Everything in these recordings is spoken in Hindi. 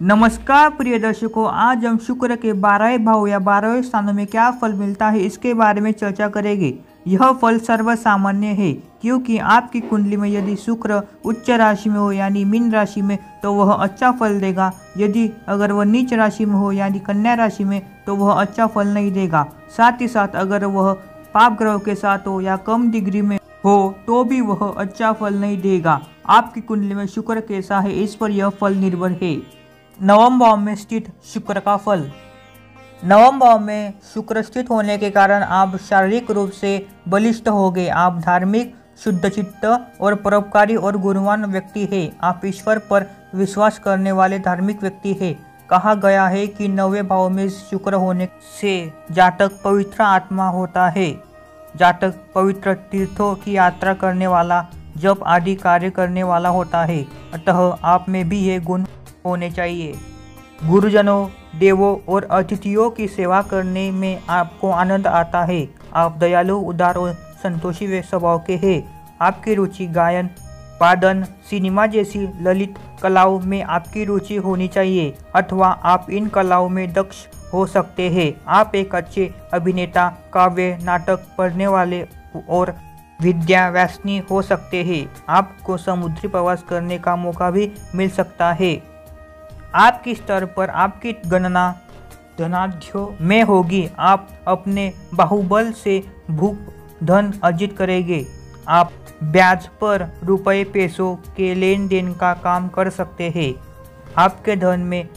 नमस्कार प्रिय दर्शकों, आज हम शुक्र के बारहवें भाव या बारहवें स्थानों में क्या फल मिलता है इसके बारे में चर्चा करेंगे। यह फल सर्वसामान्य है, क्योंकि आपकी कुंडली में यदि शुक्र उच्च राशि में हो, यानी मीन राशि में तो वह अच्छा फल देगा। यदि अगर वह नीच राशि में हो, यानी कन्या राशि में तो वह अच्छा फल नहीं देगा। साथ ही साथ अगर वह पाप ग्रह के साथ हो या कम डिग्री में हो तो भी वह अच्छा फल नहीं देगा। आपकी कुंडली में शुक्र कैसा है, इस पर यह फल निर्भर है। नवम भाव में स्थित शुक्र का फल। नवम भाव में शुक्र स्थित होने के कारण आप शारीरिक रूप से बलिष्ठ होंगे आप धार्मिक, शुद्ध चित्त और परोपकारी और गुणवान व्यक्ति है। आप ईश्वर पर विश्वास करने वाले धार्मिक व्यक्ति है। कहा गया है कि नवे भाव में शुक्र होने से जातक पवित्र आत्मा होता है। जातक पवित्र तीर्थों की यात्रा करने वाला जब आदि कार्य करने वाला होता है। अतः आप में भी ये गुण होने चाहिए। गुरुजनों, देवों और अतिथियों की सेवा करने में आपको आनंद आता है। आप दयालु, उदार और संतोषी वे स्वभाव के हैं। आपकी रुचि गायन वादन सिनेमा जैसी ललित कलाओं में आपकी रुचि होनी चाहिए, अथवा आप इन कलाओं में दक्ष हो सकते हैं। आप एक अच्छे अभिनेता, काव्य, नाटक पढ़ने वाले और विद्या व्यासनी हो सकते हैं। आपको समुद्री प्रवास करने का मौका भी मिल सकता है। आपकी स्तर पर आपकी गणना धनाढ़ में होगी। आप अपने बाहुबल से भूख धन अर्जित करेंगे। आप ब्याज पर रुपए पैसों के लेन देन का काम कर सकते हैं। आपके धन में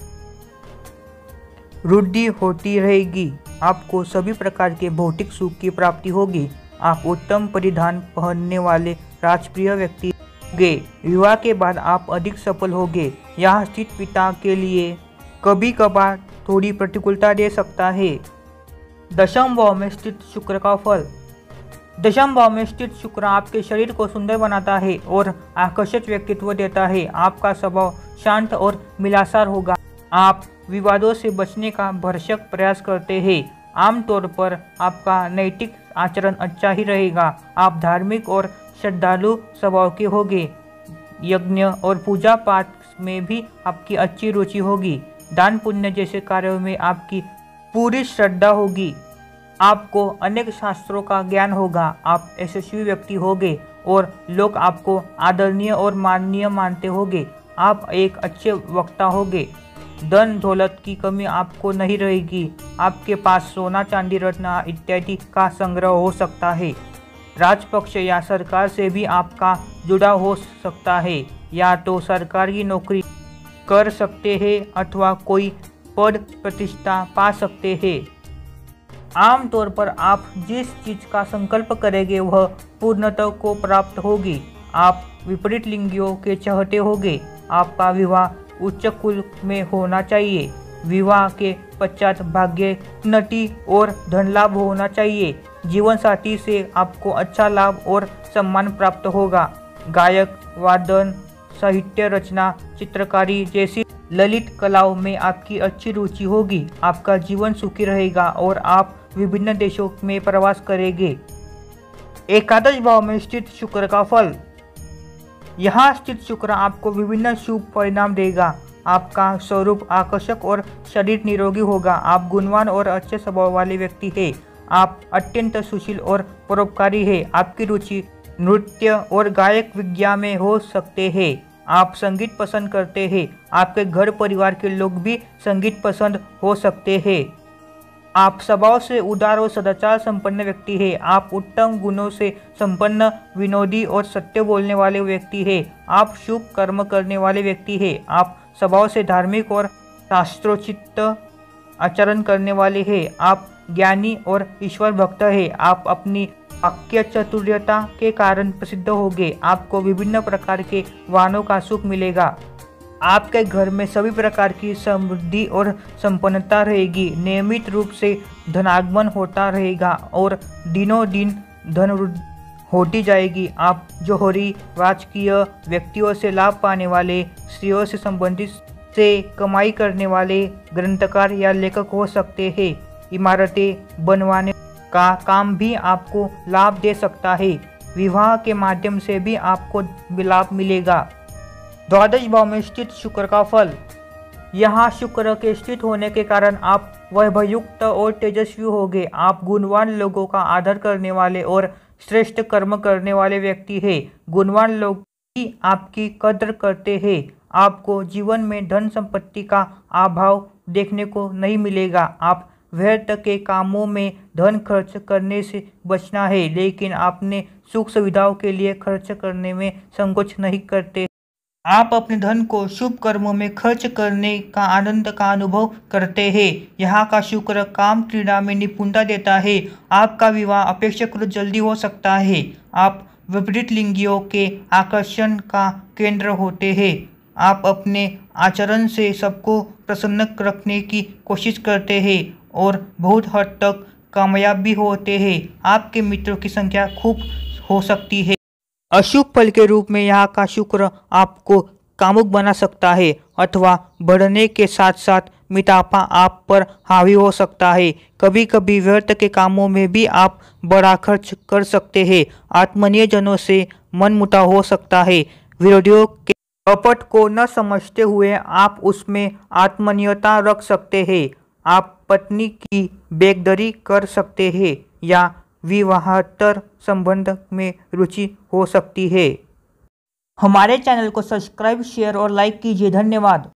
वृद्धि होती रहेगी। आपको सभी प्रकार के भौतिक सुख की प्राप्ति होगी। आप उत्तम परिधान पहनने वाले राजप्रिय व्यक्ति होंगे। विवाह के बाद आप अधिक सफल होंगे। यहाँ स्थित पिता के लिए कभी कभार थोड़ी प्रतिकूलता दे सकता है। दशम भाव में स्थित शुक्र का फल। दशम भाव में स्थित शुक्र आपके शरीर को सुंदर बनाता है और आकर्षक व्यक्तित्व देता है। आपका स्वभाव शांत और मिलासार होगा। आप विवादों से बचने का भरसक प्रयास करते हैं। आमतौर पर आपका नैतिक आचरण अच्छा ही रहेगा। आप धार्मिक और श्रद्धालु स्वभाव के होंगे। यज्ञ और पूजा पाठ में भी आपकी अच्छी रुचि होगी। दान पुण्य जैसे कार्यों में आपकी पूरी श्रद्धा होगी। आपको अनेक शास्त्रों का ज्ञान होगा। आप यशस्वी व्यक्ति होंगे और लोग आपको आदरणीय और माननीय मानते होंगे। आप एक अच्छे वक्ता होंगे। धन दौलत की कमी आपको नहीं रहेगी। आपके पास सोना, चांदी, रत्न, इत्यादि का संग्रह हो सकता है। राजपक्ष या सरकार से भी आपका जुड़ाव हो सकता है, या तो सरकारी नौकरी कर सकते हैं अथवा कोई पद प्रतिष्ठा पा सकते हैं। आमतौर पर आप जिस चीज़ का संकल्प करेंगे, वह पूर्णतः को प्राप्त होगी। आप विपरीत लिंगियों के चहते होंगे। आपका विवाह उच्च कुल में होना चाहिए। विवाह के पश्चात भाग्य, नटी और धन लाभ होना चाहिए। जीवन साथी से आपको अच्छा लाभ और सम्मान प्राप्त होगा। गायक, वादन, साहित्य रचना, चित्रकारी जैसी ललित कलाओं में आपकी अच्छी रुचि होगी। आपका जीवन सुखी रहेगा और आप विभिन्न देशों में प्रवास करेंगे। एकादश भाव में स्थित शुक्र का फल। यहाँ स्थित शुक्र आपको विभिन्न शुभ परिणाम देगा। आपका स्वरूप आकर्षक और शरीर निरोगी होगा। आप गुणवान और अच्छे स्वभाव वाले व्यक्ति हैं। आप अत्यंत सुशील और परोपकारी है। आपकी रुचि नृत्य और गायक विज्ञा में हो सकते हैं। आप संगीत पसंद करते हैं। आपके घर परिवार के लोग भी संगीत पसंद हो सकते हैं। आप स्वभाव से उदार और सदाचार संपन्न व्यक्ति है। आप उत्तम गुणों से संपन्न, विनोदी और सत्य बोलने वाले व्यक्ति है। आप शुभ कर्म करने वाले व्यक्ति है। आप स्वभाव से धार्मिक और शास्त्रोचित आचरण करने वाले हैं। आप ज्ञानी और ईश्वर भक्त है। आप अपनी वाक्य चतुर्यता के कारण प्रसिद्ध होंगे। आपको विभिन्न प्रकार के वाहनों का सुख मिलेगा। आपके घर में सभी प्रकार की समृद्धि और संपन्नता रहेगी। नियमित रूप से धनागमन होता रहेगा और दिनों दिन धन होती जाएगी। आप जोहरी राजकीय व्यक्तियों से लाभ पाने वाले, स्त्रियों से संबंधित से कमाई करने वाले ग्रंथकार या लेखक हो सकते हैं। इमारतें बनवाने का काम भी आपको लाभ दे सकता है। विवाह के माध्यम से भी आपको लाभ मिलेगा। द्वादश भाव में स्थित शुक्र का फल। यहाँ शुक्र के स्थित होने के कारण आप वैभयुक्त और तेजस्वी होंगे। आप गुणवान लोगों का आदर करने वाले और श्रेष्ठ कर्म करने वाले व्यक्ति हैं। गुणवान लोग ही आपकी कदर करते हैं। आपको जीवन में धन संपत्ति का अभाव देखने को नहीं मिलेगा। आप व्यर्थ के कामों में धन खर्च करने से बचना है, लेकिन आपने सुख सुविधाओं के लिए खर्च करने में संकोच नहीं करते। आप अपने धन को शुभ कर्मों में खर्च करने का आनंद का अनुभव करते हैं। यहाँ का शुक्र काम क्रीड़ा में निपुणता देता है। आपका विवाह अपेक्षाकृत जल्दी हो सकता है। आप विपरीत लिंगियों के आकर्षण का केंद्र होते हैं। आप अपने आचरण से सबको प्रसन्न रखने की कोशिश करते हैं। और बहुत हद तक कामयाब भी होते हैं। आपके मित्रों की संख्या खूब हो सकती है। अशुभ फल के रूप में यहाँ का शुक्र आपको कामुक बना सकता है अथवा बढ़ने के साथ साथ मितापा आप पर हावी हो सकता है। कभी कभी व्यर्थ के कामों में भी आप बड़ा खर्च कर सकते हैं। आत्मनीय जनों से मन मुटाव हो सकता है। विरोधियों के कपट को न समझते हुए आप उसमें आत्मनियता रख सकते हैं। आप पत्नी की बेगदरी कर सकते हैं या विवाहतर संबंध में रुचि हो सकती है। हमारे चैनल को सब्सक्राइब, शेयर और लाइक कीजिए। धन्यवाद।